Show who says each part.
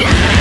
Speaker 1: Yeah.